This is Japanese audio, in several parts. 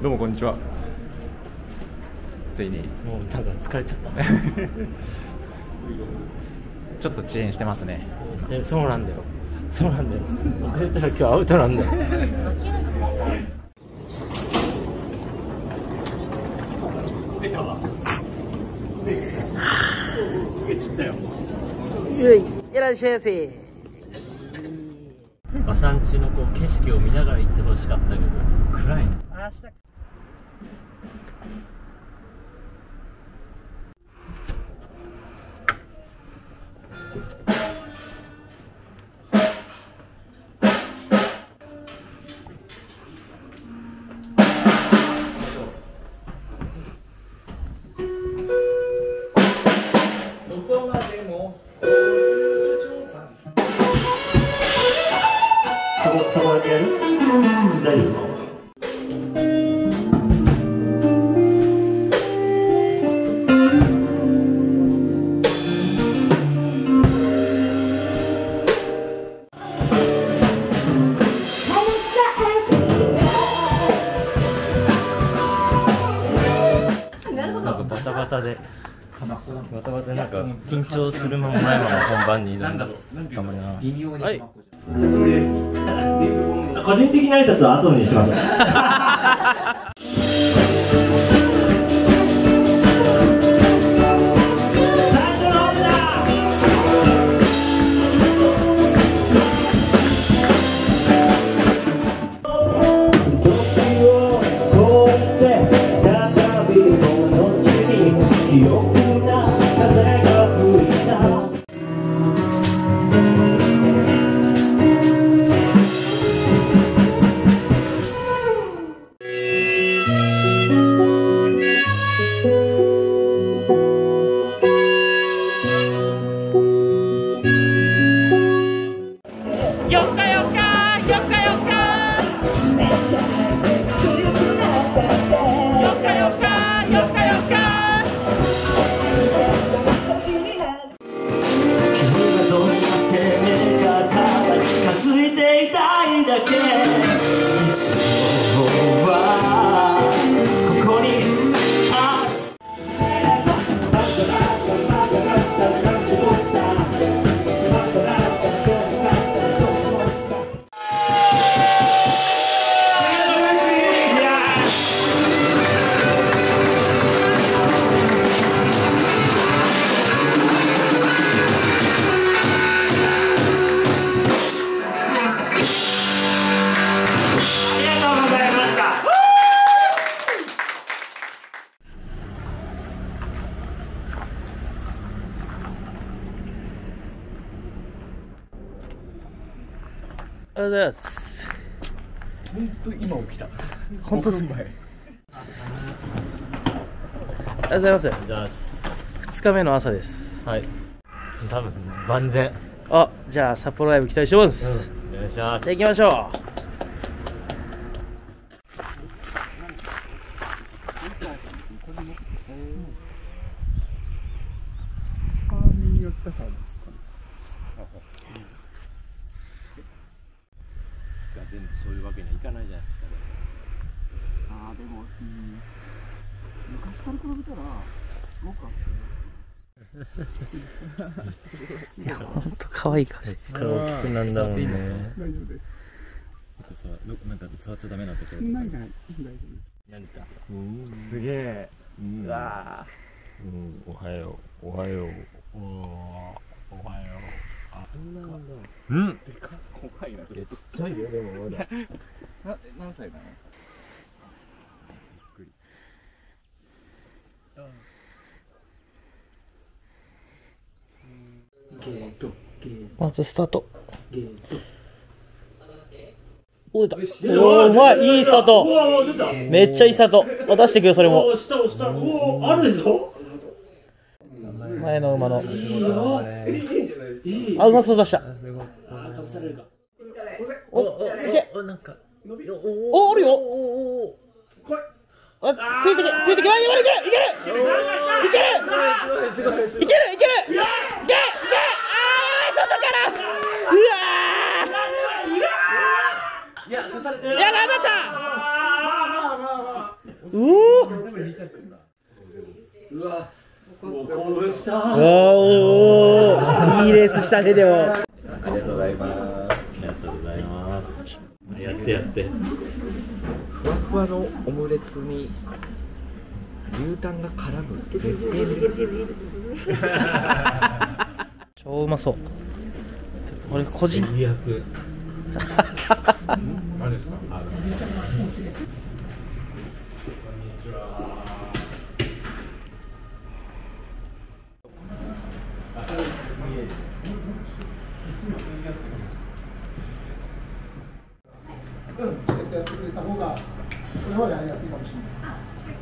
どうもこんにちは。ついに。もうなんか疲れちゃった。ちょっと遅延してますね。でそうなんだよ。そうなんだよ。遅れたら今日アウトなんだよ。出たわ。出ちったよいらっしゃいませ馬産地のこう景色を見ながら行ってほしかったけど暗いのそ バタで。バタバタでなんか緊張するまま前まま本番に挑みます。頑張ります。はい個人的な挨拶は後にしましょう ございます。本当今起きた。本当です前ありがとうございます。じゃ2日目の朝です。あはい。多分万全あじゃあ札幌ライブ期待してます、お願いします。じゃあ行きましょ全昔から比べたらすごくいや、本当可愛いからて大きくなんだもんね。大丈夫です。あとさ、なんか触っちゃダメなところないない、大丈夫です。なん、すげえ。うわうん、おはよう、おはよう、おおはよう。あ、そうなんだ？うん。怖いな、ちっちゃいよ、でもまだ。な、何歳だね。まずスタート。お出た。おまいいいスタート。めっちゃいいスタート。渡してくよそれも。あるぞ。前の馬の。あうまく育ちた。あかぶされるか。おいけおなんかおおるよあついてけついてけ前にいけるいけるいけるいけるいけるいけいけいけあーやばい外から。うわー。いや頑張ったおおうわもう興奮したおー。いいレースしたねでも。ありがとうございます。ありがとうございます。やってやって。ふわふわのオムレツに牛タンが絡む絶品です まそう。俺個人。最悪。何ですか？チケットやってくれた方が、これはやりやすいかもしれない。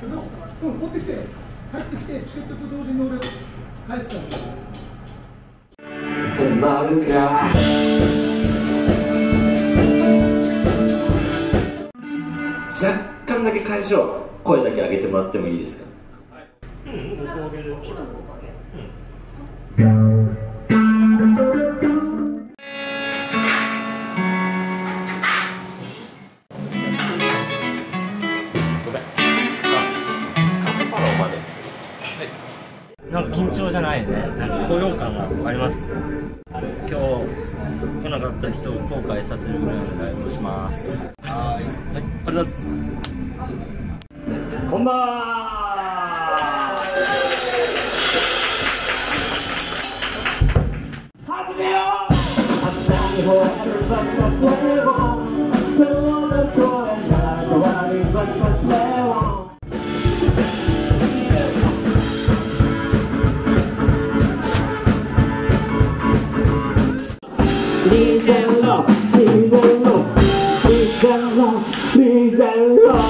けど、うん、持ってきて、入ってきて、チケットと同時に俺、返すから。まるか。若干だけ返しを声だけ上げてもらってもいいですか？なん。か緊張じゃないね。なん。か高揚感があります。来なかった人を後悔させるぐらいのライブをします。はい、ありがとうございます。こんばんは始めよう and.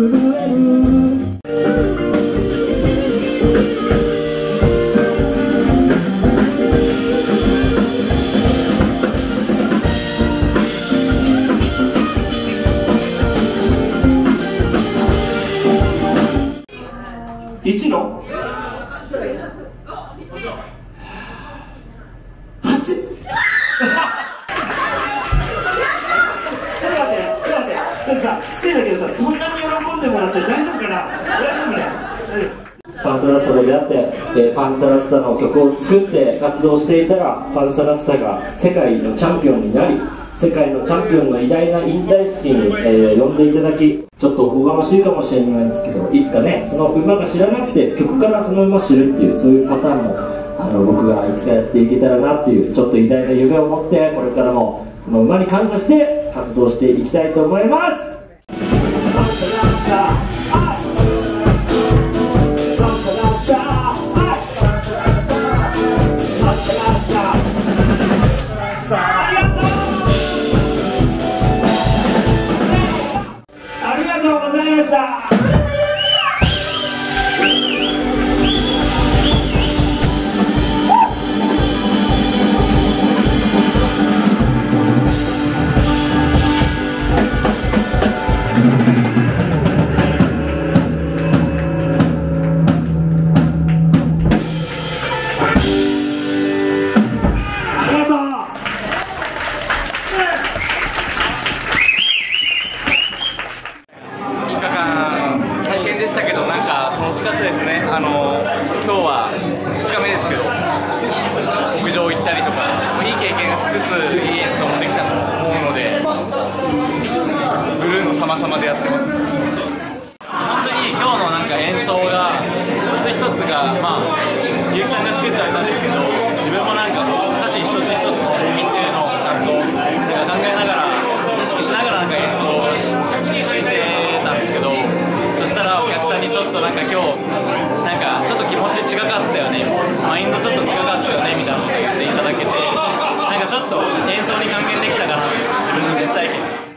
は赤で出会って、えーパンサラッサの曲を作って活動していたらパンサラッサが世界のチャンピオンになり世界のチャンピオンの偉大な引退式に、えー呼んでいただきちょっとおこがましいかもしれないんですけどいつかねその馬が知らなくて曲からその馬知るっていうそういうパターンもあの僕がいつかやっていけたらなっていうちょっと偉大な夢を持ってこれからもこの馬に感謝して活動していきたいと思います。りがとうございました。本当に今日のなんか演奏が一つ一つがまあいゆきさんが作った歌ですけど自分もなんかこう歌詞一つ一つの重みっていうのをちゃんとなんか考えながら意識しながらなんか演奏してたんですけどそしたらお客さんにちょっとなんか今日なんかちょっと気持ち違かったよねマインドちょっと違かったよねみたいなこと言っていただけてなんかちょっと演奏に還元できたかなという自分の実体験、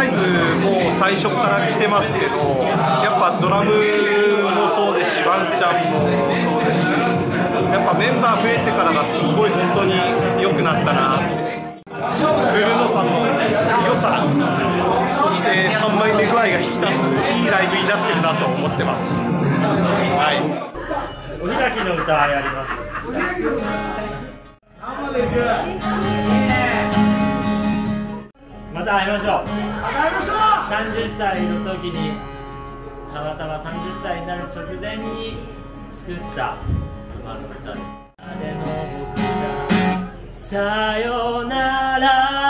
ライズもう最初から来てますけど、やっぱドラムもそうですし、ワンちゃんもそうですし、やっぱメンバー増えてからがすごい本当に良くなったな、古野さんの良さ、そして3枚目具合が引き立つ、いいライブになってるなと思ってます。はい。おきの歌やります。また会いましょう。30歳の時にたまたま30歳になる直前に作ったあの歌です。あれの僕がさよなら